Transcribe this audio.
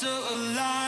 So alive.